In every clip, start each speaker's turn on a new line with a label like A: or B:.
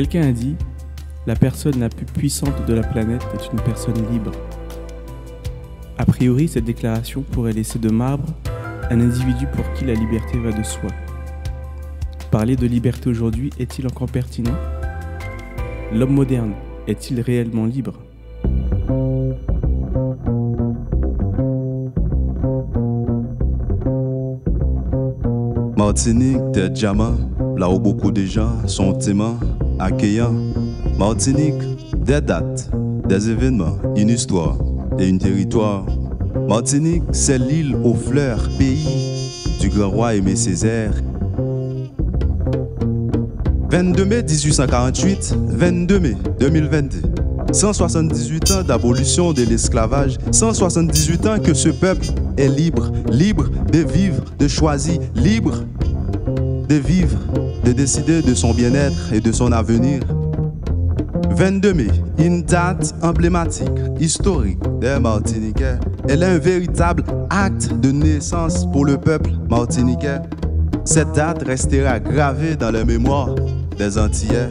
A: Quelqu'un a dit, la personne la plus puissante de la planète est une personne libre. A priori, cette déclaration pourrait laisser de marbre un individu pour qui la liberté va de soi. Parler de liberté aujourd'hui est-il encore pertinent? L'homme moderne est-il réellement libre?
B: Accueillants. Martinique, des dates, des événements, une histoire et un territoire. Martinique, c'est l'île aux fleurs, pays du grand roi Aimé Césaire. 22 mai 1848, 22 mai 2022. 178 ans d'abolition de l'esclavage, 178 ans que ce peuple est libre, libre de vivre, de choisir, libre de vivre, de décider de son bien-être et de son avenir. 22 mai, une date emblématique, historique des Martiniquais. Elle est un véritable acte de naissance pour le peuple martiniquais. Cette date restera gravée dans la mémoire des Antillais.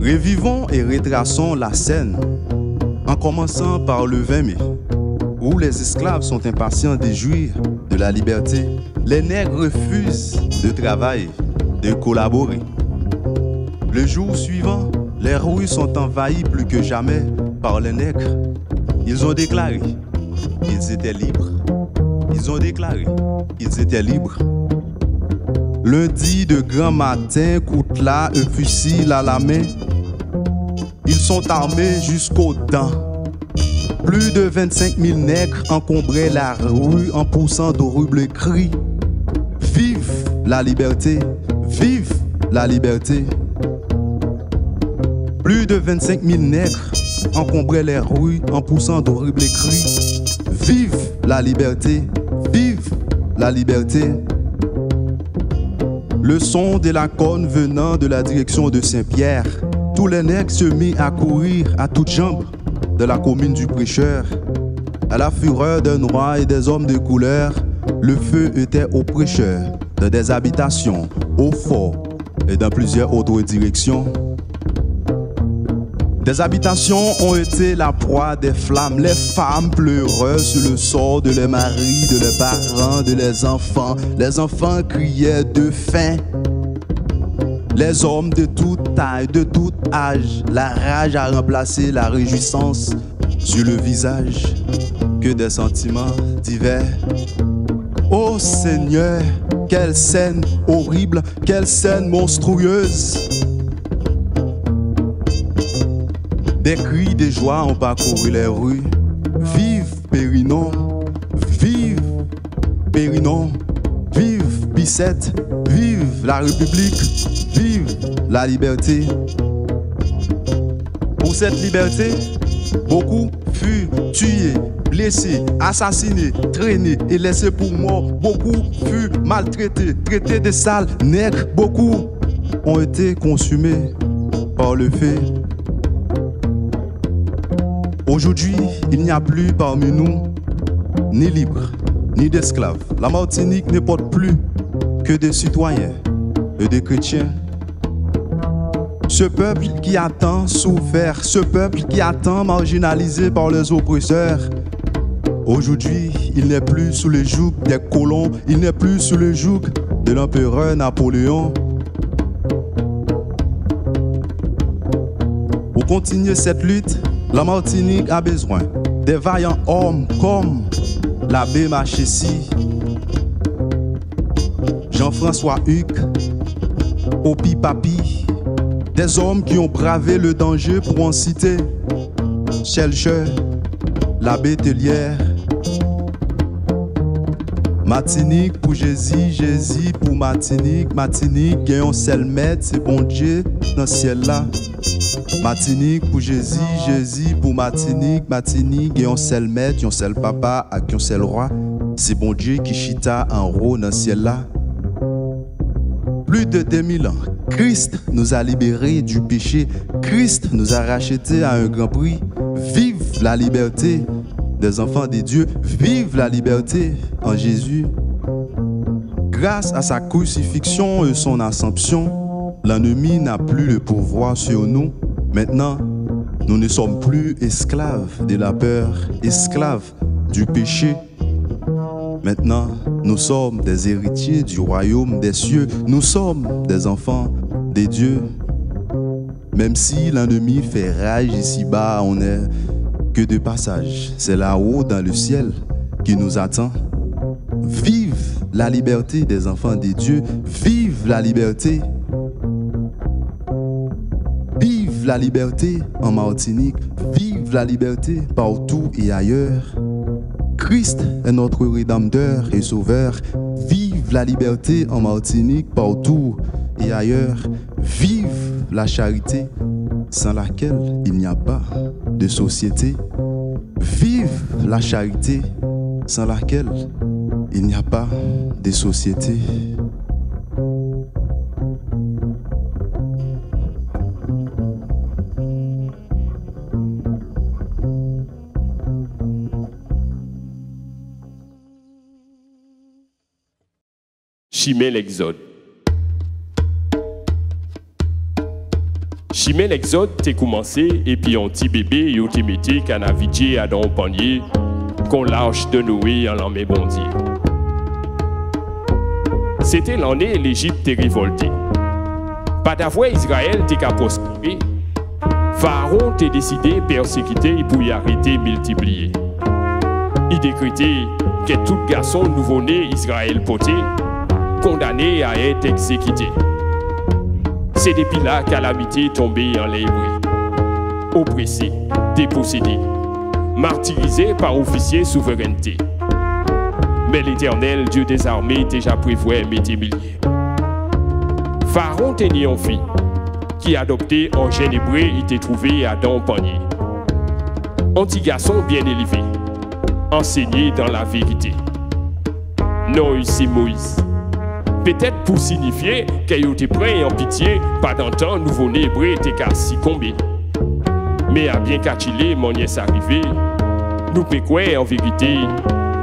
B: Revivons et retraçons la scène en commençant par le 20 mai, où les esclaves sont impatients de jouir de la liberté. Les nègres refusent de travailler, de collaborer. Le jour suivant, les rues sont envahies plus que jamais par les nègres. Ils ont déclaré qu'ils étaient libres. Ils ont déclaré qu'ils étaient libres. Lundi de grand matin, là, un fusil à la main. Ils sont armés jusqu'aux dents. Plus de 25 000 nègres encombraient la rue en poussant d'horribles cris. Vive la liberté! Vive la liberté! Plus de 25 000 nègres encombraient les rues en poussant d'horribles cris. Vive la liberté! Vive la liberté! Le son de la corne venant de la direction de Saint-Pierre. Tous les nègres se mirent à courir à toutes jambes de la commune du prêcheur. À la fureur d'un roi et des hommes de couleur, le feu était au prêcheur, dans des habitations, au fort et dans plusieurs autres directions. Des habitations ont été la proie des flammes. Les femmes pleuraient sur le sort de leurs maris, de leurs parents, de leurs enfants. Les enfants criaient de faim. Les hommes de toute taille, de tout âge, la rage a remplacé la réjouissance sur le visage. Que des sentiments divers. Ô Seigneur, quelle scène horrible, quelle scène monstrueuse. Des cris de joie ont parcouru les rues. Vive Périnon, vive Périnon, vive Bicette, vive la République, vive la liberté. Pour cette liberté, beaucoup furent tués, blessés, assassinés, traînés et laissés pour morts. Beaucoup furent maltraités, traités de sales nègres. Beaucoup ont été consumés par le feu. Aujourd'hui, il n'y a plus parmi nous ni libres, ni d'esclaves. La Martinique ne porte plus que des citoyens et des chrétiens. Ce peuple qui a tant souffert, ce peuple qui a tant marginalisé par les oppresseurs, aujourd'hui, il n'est plus sous le joug des colons, il n'est plus sous le joug de l'empereur Napoléon. Pour continuer cette lutte, la Martinique a besoin des vaillants hommes comme l'abbé Machessi, Jean-François Huc, Opi Papi, des hommes qui ont bravé le danger pour en citer Shelcher, l'abbé Tellière, Martinique pour Jésus, Jésus pour Martinique, Martinique, gagnons seul maître, c'est bon Dieu dans le ciel là. Martinique pour Jésus, Jésus pour Martinique, Martinique, et un seul maître, un seul papa, avec un seul roi. C'est bon Dieu qui chita haut dans le ciel là. Plus de 2000 ans, Christ nous a libérés du péché. Christ nous a rachetés à un grand prix. Vive la liberté des enfants de Dieu. Vive la liberté en Jésus. Grâce à sa crucifixion et son assomption, L'ennemi n'a plus le pouvoir sur nous. Maintenant, nous ne sommes plus esclaves de la peur, esclaves du péché. Maintenant, nous sommes des héritiers du royaume des cieux. Nous sommes des enfants des dieux. Même si l'ennemi fait rage ici-bas, on est que de passage. C'est là-haut dans le ciel qui nous attend. Vive la liberté des enfants des dieux. Vive la liberté. Vive la liberté en Martinique. Vive la liberté partout et ailleurs. Christ est notre rédempteur et sauveur. Vive la liberté en Martinique partout et ailleurs. Vive la charité sans laquelle il n'y a pas de société. Vive la charité sans laquelle il n'y a pas de société.
C: Chimé l'Exode. Chimé l'Exode, t'es commencé, et puis un petit bébé, yo t'es qu'à naviguer à dans un panier, qu'on lâche de Noé en l'emmé bondier. C'était l'année l'Égypte t'est révoltée. Pas d'avoir Israël t'es qu'à. Pharaon t'est décidé persécuter pour y arrêter multiplier. Il décrétait que tout garçon nouveau-né Israël poté condamné à être exécuté. C'est depuis là calamité tombée en l'hébreu. Oppressé, dépossédé, martyrisé par officier souveraineté. Mais l'éternel Dieu des armées déjà prévoit mes milliers. Pharaon tenait un fille qui adopté en jeune hébreu était trouvé à dans panier. Un petit garçon bien élevé, enseigné dans la vérité. Non, ici Moïse peut-être pour signifier qu'il était prêt en pitié, pas temps nouveau-né hébreu était qu'à. Mais à bien qu'Achille, mon nièce arrivé, nous péquons en vérité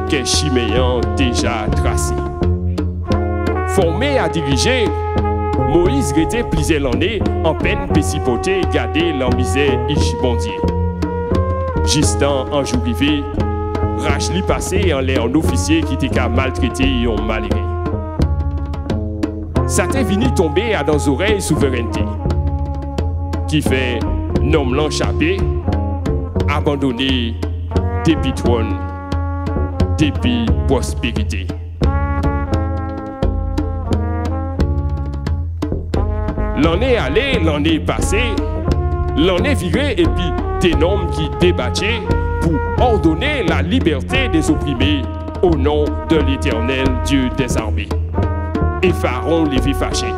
C: que Chiméan déjà tracé. Formé à diriger, Moïse était plusieurs l'année en peine pécipoté garder l'en misère bondier. Justin, en jour rage lui passé en l'air en officier qui était qu'à maltraiter et en malgré t'est venu tomber à dans oreilles souveraineté, qui fait nom l'enchappé, abandonner depuis trône, depuis prospérité. L'année allée, l'année passée, l'année virée et puis des noms qui débattaient pour ordonner la liberté des opprimés au nom de l'éternel Dieu des armées et Pharaon les vit fâchés.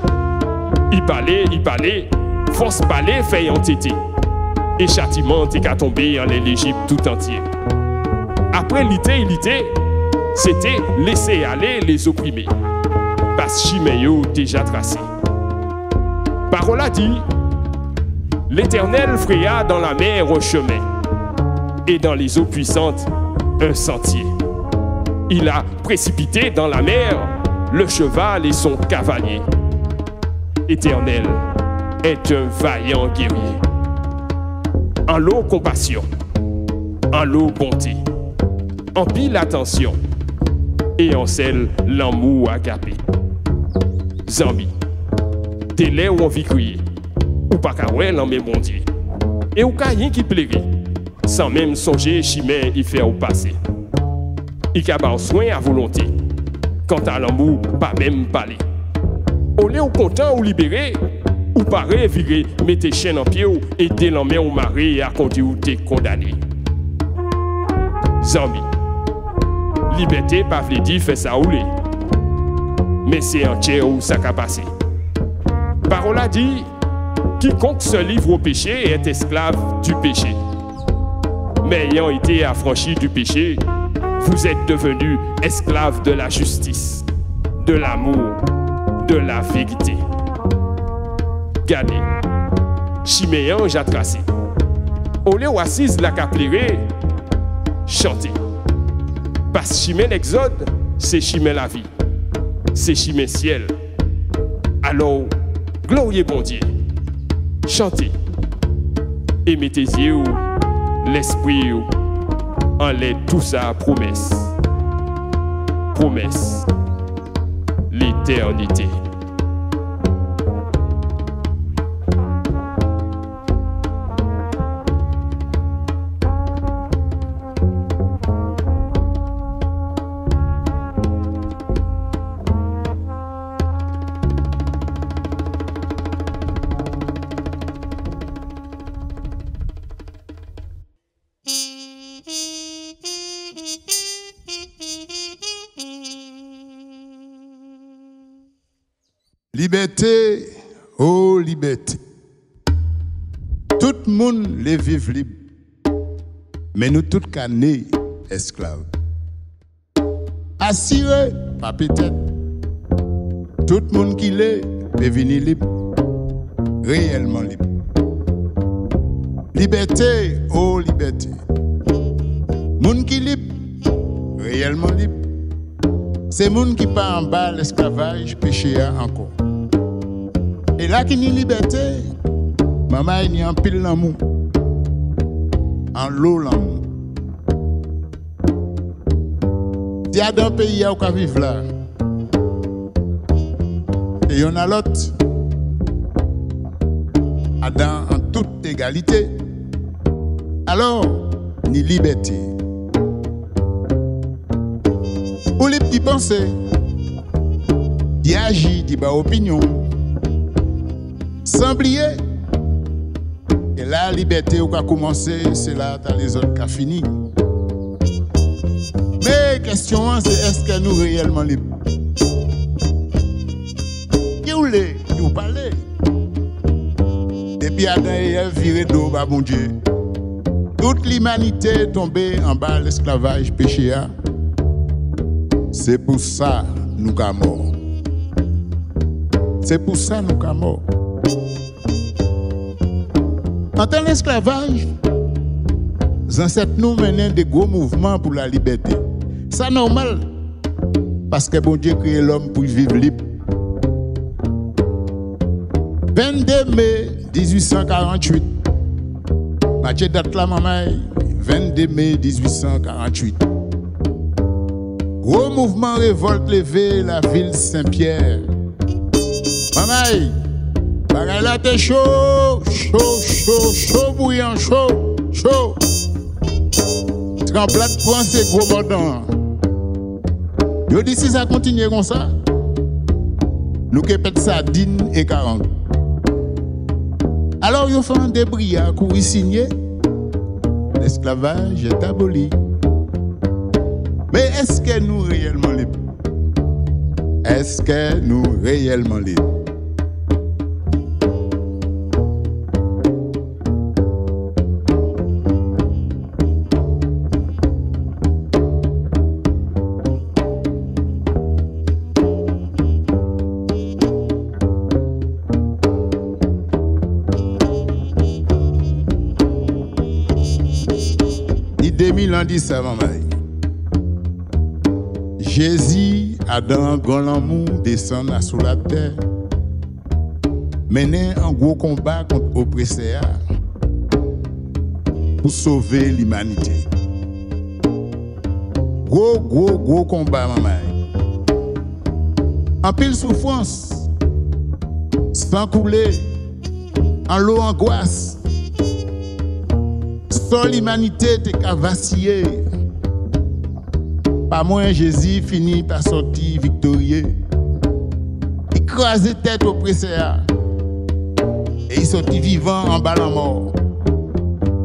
C: Il parlait, il parlait, force parlait, fait entité. Et châtiment était qu'à tomber en l'Égypte tout entier. Après l'été, l'été, c'était laisser aller les opprimés. Parce Chiméo déjà tracé. Parole a dit, l'Éternel fraya dans la mer un chemin, et dans les eaux puissantes un sentier. Il a précipité dans la mer le cheval et son cavalier. Éternel est un vaillant guerrier. En l'eau compassion, en l'eau bonté, en pile attention, et en celle l'amour agapé. Zambi, délai ou envie crier, ou pas qu'à en même bon et ou rien qui plairait, sans même songer chimère y faire au passé. Il a soin à volonté, Quant à l'amour, pas même parler. On est content ou libéré, ou paré, viré, mettez chaîne en pied ou aider l'homme ou maré à conduire ou t'es condamné. Zambi. Liberté, pas dit, fait ça ou Mais c'est entier où ça a passé. Parole a dit, quiconque se livre au péché est esclave du péché. Mais ayant été affranchi du péché, vous êtes devenus esclaves de la justice, de l'amour, de la vérité. Gardez, Chiméan j'ai tracé. Au lieu assise la caplérée, chantez. Parce que Chimé l'exode, c'est Chimé la vie, c'est Chimé ciel. Alors, glorieux bon Dieu. Chantez et mettez yeux l'esprit en l'aide tout ça promesse. Promesse. L'éternité.
D: Liberté, oh liberté. Tout le monde les vive libre. Mais nous tous canés esclaves. Assuré, pas peut-être. Tout le monde qui l'est peut venir libre. Réellement libre. Liberté, oh liberté. Monde qui libre, réellement libre. C'est monde qui part en bas l'esclavage, péché encore. Et là qui ni liberté, maman il y a un pile l'amour. En l'eau l'amour. Il y a d'un pays où on vivre là. Et y en a l'autre. Adam en toute égalité. Alors, ni liberté. Ou les petits pensées. D'y agir, d'y bas opinion. Sans oublier que la liberté où a commencé, c'est là dans les autres qui a fini. Mais question c'est est-ce que nous réellement libres? Qui Qui ou parlez Depuis Adam et Ève viré d'eau, bah mon Dieu. Toute l'humanité est tombée en bas de l'esclavage péché. C'est pour ça nous sommes morts. C'est pour ça nous sommes tant l'esclavage, les ancêtres nous menaient des gros mouvements pour la liberté. C'est normal, parce que bon Dieu créé l'homme pour vivre libre. 22 mai 1848, Mathieu date la maman, 22 mai 1848. Gros mouvement révolte levé la ville Saint-Pierre. Maman, bagay là t'es chaud, chaud, chaud, chaud, bouillant, chaud, chaud. Tremblat prend ces gros mordants. Yo dit si ça continue comme ça, nous que pète sardine et 40. Alors yo fait un débris à courir signer. L'esclavage est aboli. Mais est-ce que nous réellement libres? Est-ce que nous réellement libres? 2000 ans dit ça, maman. Jésus, Adam, grand l'amour, descend sous la terre. Mener un gros combat contre l'oppresseur pour sauver l'humanité. Gros, gros, gros combat, maman. En pile souffrance, sans couler, en l'eau angoisse. Sans l'humanité, t'es qu'à vaciller. Pas moins, Jésus finit par sortir victorieux. Il tête au. Et il sortit vivant en bas la mort.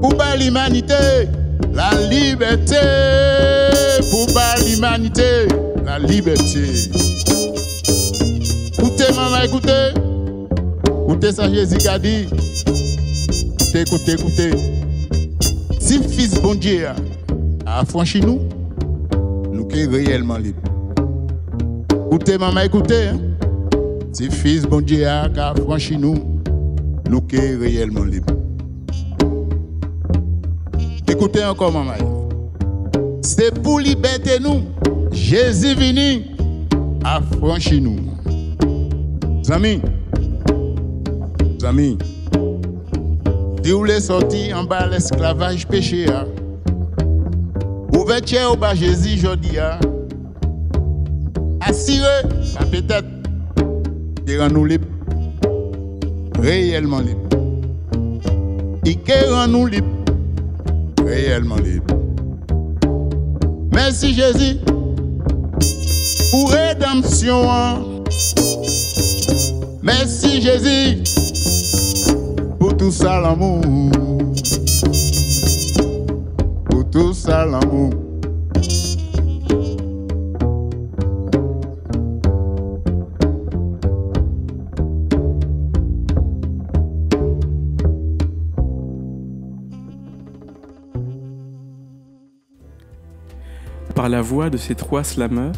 D: Pour bas l'humanité, la liberté. Pour bas l'humanité, la liberté. Écoutez, maman, écoutez. Écoutez ça, Jésus a dit. Écoutez, écoutez, écoutez. Si Fils bon Dieu a affranchi nous, nous sommes réellement libres. Écoutez, maman, écoutez. Hein? Si Fils bon Dieu a affranchi nous, nous sommes réellement libres. Écoutez encore, maman. C'est pour liberté nous. Jésus venu affranchi nous. Amis, amis, si vous voulez sortir en bas l'esclavage péché, hein. ouverture au bas Jésus, je dis, hein. assurez, ça peut-être, qui rend nous libres, réellement libres. Qui rend nous libres, réellement libres. Merci Jésus pour rédemption. hein. Merci Jésus
A: Par la voix de ces trois slameurs,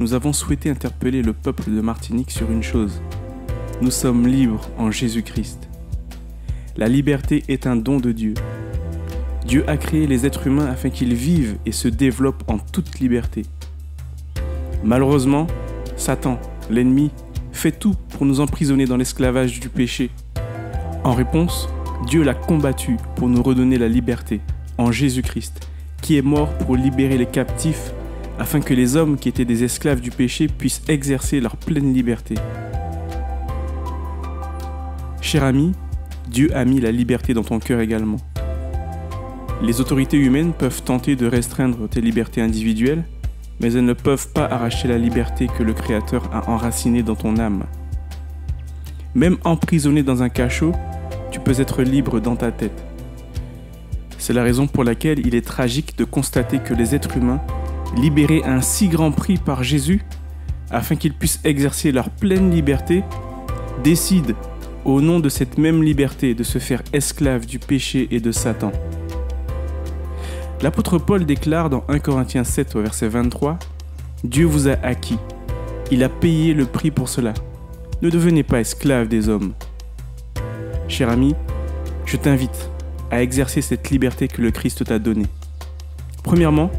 A: nous avons souhaité interpeller le peuple de Martinique sur une chose. Nous sommes libres en Jésus-Christ. La liberté est un don de Dieu. Dieu a créé les êtres humains afin qu'ils vivent et se développent en toute liberté. Malheureusement, Satan, l'ennemi, fait tout pour nous emprisonner dans l'esclavage du péché. En réponse, Dieu l'a combattu pour nous redonner la liberté en Jésus-Christ, qui est mort pour libérer les captifs afin que les hommes qui étaient des esclaves du péché puissent exercer leur pleine liberté. Cher ami, Dieu a mis la liberté dans ton cœur également. Les autorités humaines peuvent tenter de restreindre tes libertés individuelles, mais elles ne peuvent pas arracher la liberté que le Créateur a enracinée dans ton âme. Même emprisonné dans un cachot, tu peux être libre dans ta tête. C'est la raison pour laquelle il est tragique de constater que les êtres humains, libérés à un si grand prix par Jésus, afin qu'ils puissent exercer leur pleine liberté, décident, au nom de cette même liberté, de se faire esclaves du péché et de Satan. L'apôtre Paul déclare dans 1 Corinthiens 7 au verset 23, Dieu vous a acquis, il a payé le prix pour cela. Ne devenez pas esclaves des hommes. Cher ami, je t'invite à exercer cette liberté que le Christ t'a donnée. Premièrement,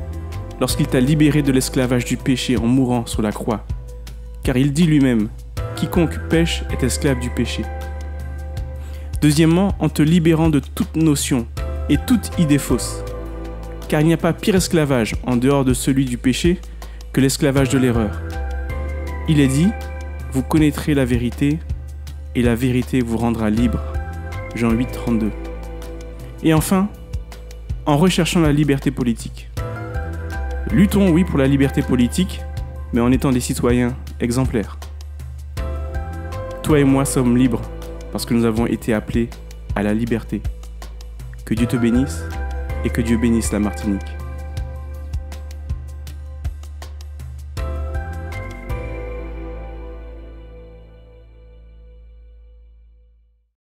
A: lorsqu'il t'a libéré de l'esclavage du péché en mourant sur la croix, car il dit lui-même, quiconque pêche est esclave du péché. Deuxièmement, en te libérant de toute notion et toute idée fausse, car il n'y a pas pire esclavage en dehors de celui du péché que l'esclavage de l'erreur. Il est dit, vous connaîtrez la vérité, et la vérité vous rendra libre. Jean 8, 32. Et enfin, en recherchant la liberté politique. Luttons, oui, pour la liberté politique, mais en étant des citoyens exemplaires. Toi et moi sommes libres parce que nous avons été appelés à la liberté. Que Dieu te bénisse et que Dieu bénisse la Martinique.